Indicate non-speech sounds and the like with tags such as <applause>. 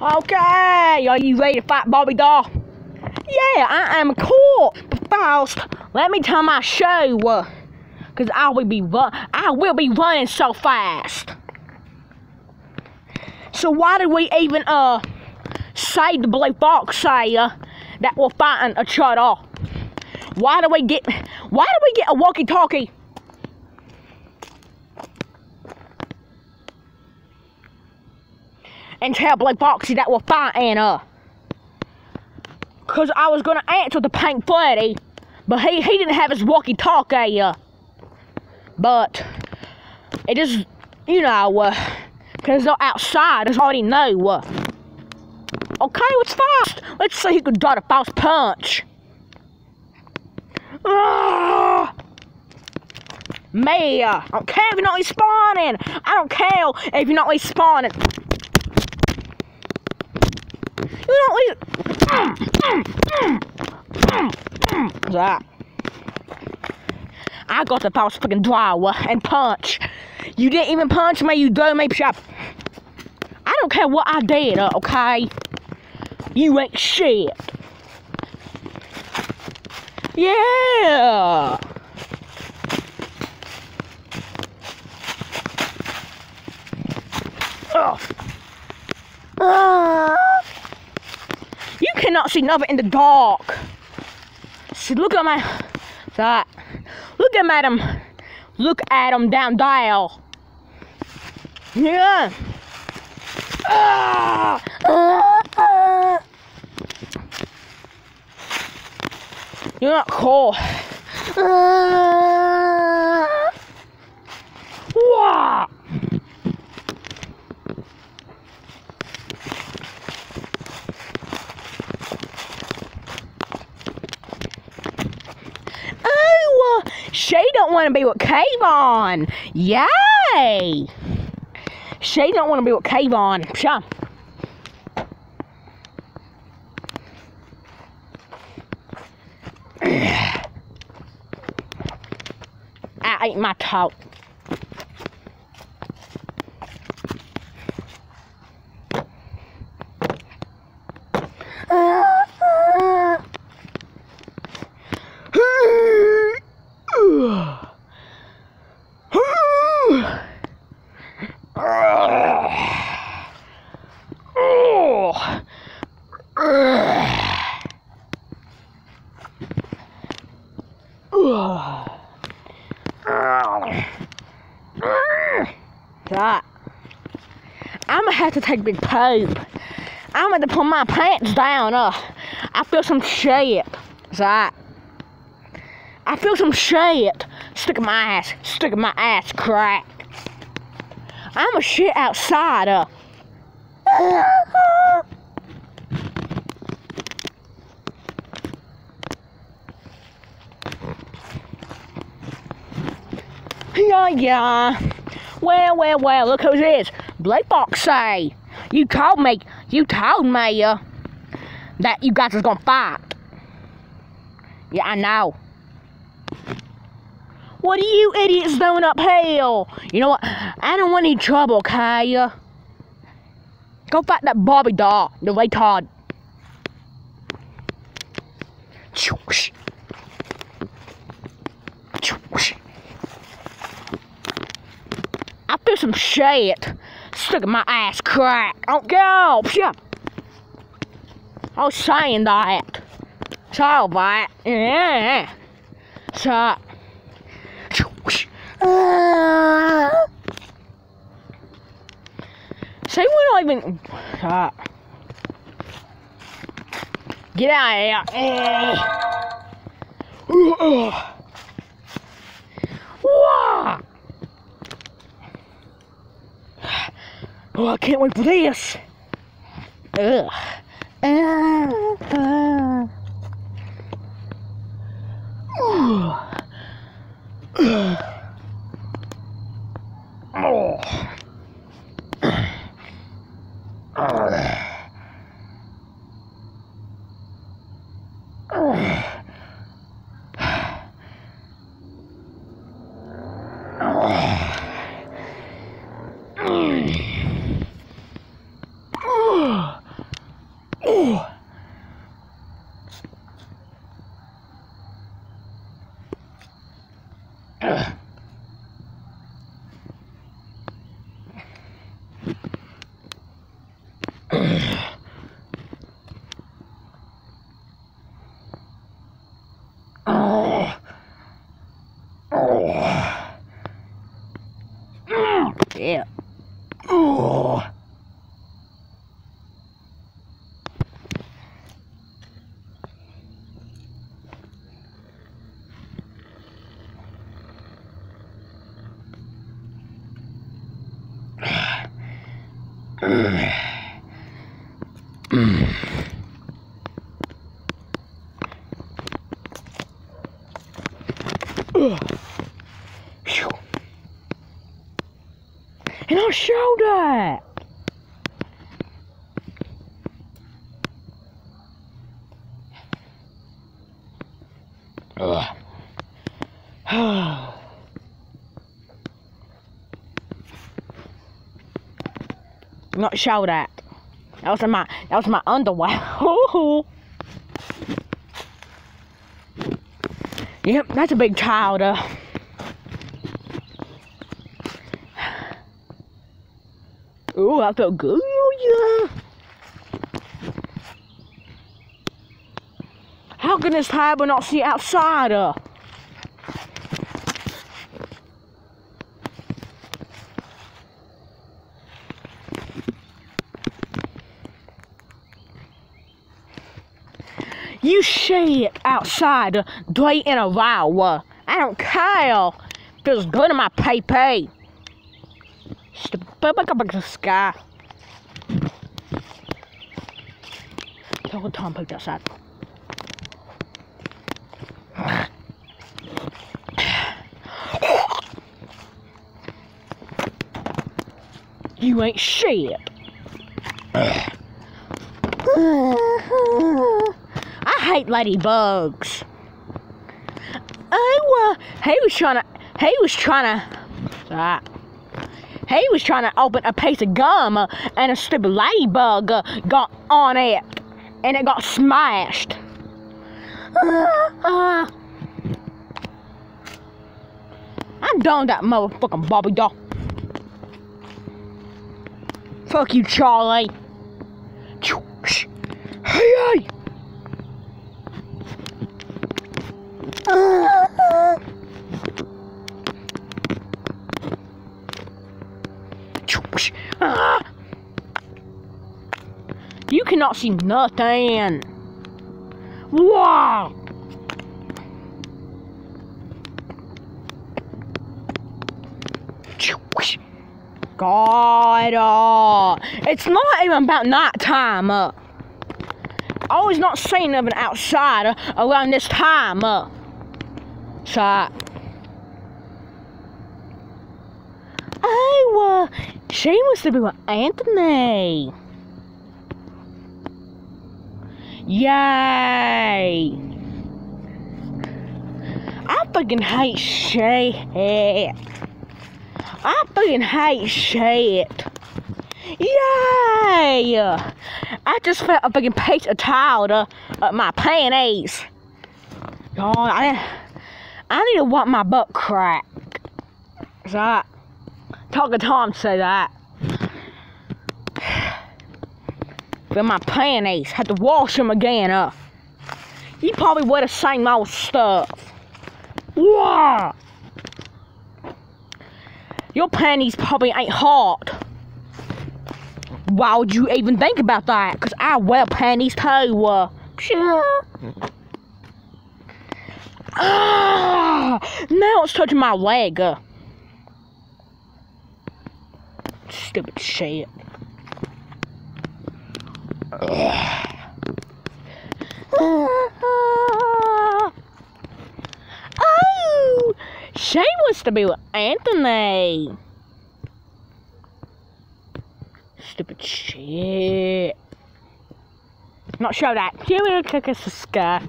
Okay, are you ready to fight Bobby Doll? Yeah, I am cool. First, let me tell my show. Uh, Cause I will be run I will be running so fast. So why did we even uh say the blue fox say uh, that we're fighting a shut off? Why do we get why do we get a walkie-talkie? And tell Blake Foxy that we're fighting uh Cause I was gonna answer the Pink Freddy, but he he didn't have his walkie-talkie uh but it is, you know, uh, because they're outside, I already know. Uh, okay, let's fast. Let's see who can dart a false punch. Ah! Me, uh, I don't care if you're not respawning. I don't care if you're not respawning. You don't. Mm, that. I got the false fucking draw and punch. You didn't even punch me, you dumb ape shop. I don't care what I did, okay? You ain't shit. Yeah. Oh. Uh, you cannot see nothing in the dark. See, look at my that. Look at him. Look at him down dial. Yeah. Ah. Ah. You're not cool. Ah. Wow. Shay don't want to be with Kayvon. Yay! Shay don't want to be with Kayvon. Sure. <sighs> I ate my talk. that. I'm gonna have to take big poop. I'm gonna pull my pants down. Uh, I feel some shit. That. I feel some shit. Stick in my ass. Stick in my ass crack. I'm a shit outside. Uh. <laughs> Yeah, yeah. Well, well, well, look who's this. Blake Fox say. You told me, you told me, uh, that you guys was gonna fight. Yeah, I know. What are you idiots doing up here? You know what? I don't want any trouble, okay? Uh, go fight that Bobby doll, the retard. Choosh. Choosh. I feel some shit stuck in my ass crack. Oh, go! Yeah. I was saying that. So, that. Yeah. So. Uh, say we don't even. Uh, get out of here. Uh, Wah! Oh, I can't wait for this. Ugh. Uh, uh. Oh, yeah. Oh. <sighs> <sighs> And I'll show that. Ugh. <sighs> Not show that. That was my that was my underwear. <laughs> yep, that's a big child. Uh. Ooh, I feel good. Yeah. How can this table not see outside? Uh? You shit outside in a. Uh, I don't care. Feels good in my pay pay. Stupid back up the sky. Tell Tom put outside. You ain't shit. Hate ladybugs. Oh, uh, he was trying to, he was trying to, ah, he was trying to open a piece of gum uh, and a stupid ladybug uh, got on it and it got smashed. Uh, uh, I'm done with that motherfucking Bobby doll. Fuck you, Charlie. Hey, hey! You cannot see nothing. Wow! God, uh, it's not even about night time. Uh. I was not seeing of an outsider around this time. Uh. So, oh, uh, she must have been with Anthony. Yay! I fucking hate shit. I fucking hate shit. Yay! I just felt a fucking piece of towel to uh, my panties. God, I, I need to wipe my butt crack. So I, talk to Tom say that. But my panties, had to wash them again up. You probably wear the same old stuff. Wow! Your panties probably ain't hot. Why would you even think about that? Because I wear panties too. Uh, sure. Ah, <gasps> now it's touching my leg. Uh. Stupid shit. <sighs> oh, she wants to be with Anthony. Stupid shit. Not sure that. Go, kick us a sky.